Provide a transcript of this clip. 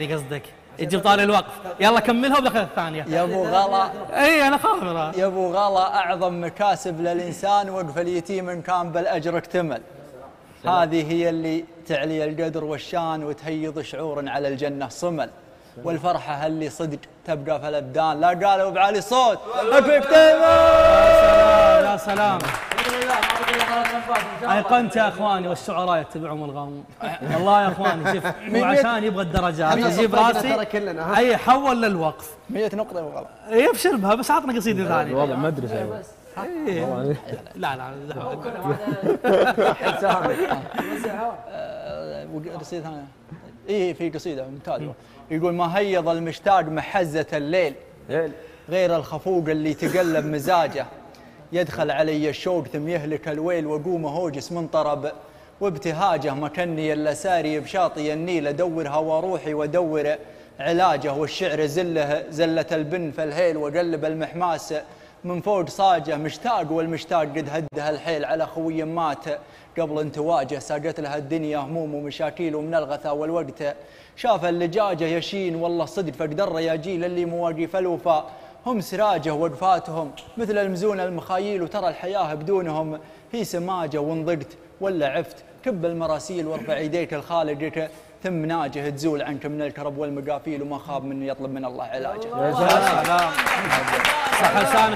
قصدك؟ يجيب طاري الوقف. يلا كملها ودخل الثانية. يا أبو غلا إي أنا خابره يا أبو غلا أعظم مكاسب للإنسان وقف اليتيم إن كان بالاجر اكتمل هذه هي اللي تعلي القدر والشان وتهيض شعور على الجنة صمل. والفرحة اللي صدق تبقى في الأبدان. لا قالوا بعلي صوت. اكتمل يا سلام ايقنت يا أخواني؟ والشعراء يتبعهم الغامون والله يا أخواني شوف هو عشان يبغى الدرجات يجيب راسي؟ أي حول للوقف. 100 نقطة غلا يبشر بها بس عطنا قصيدة ثانية. الوضع مدرسة إيه. لا لا لا. قصيدة ثانية. اي في قصيدة ممتازة. يقول ما هيض المشتاق محزة الليل غير الخفوق اللي تقلب مزاجه. يدخل علي الشوق ثم يهلك الويل واقوم اهوجس من طرب. وابتهاجه مكني الا ساري بشاطئ النيل ادورها وروحي وادور علاجه والشعر زله زلة البن فالهيل واقلب المحماس. من فوق صاجه مشتاق والمشتاق قد هده الحيل على خوي مات. قبل ان تواجه ساقت لها الدنيا هموم ومشاكيل ومن الغثى والوقت. شاف اللجاجة يشين والله صدق فقد الرياجيل اللي مواقف الوفاء. هم سراجه وقفاتهم مثل المزون المخايل وترى الحياة بدونهم. هي سماجة وانضقت ولا عفت. كب المراسيل وارفع يديك لخالقك ثم ناجه تزول عنك من الكرب والمقافيل وما خاب من يطلب من الله علاجه. صح لسانك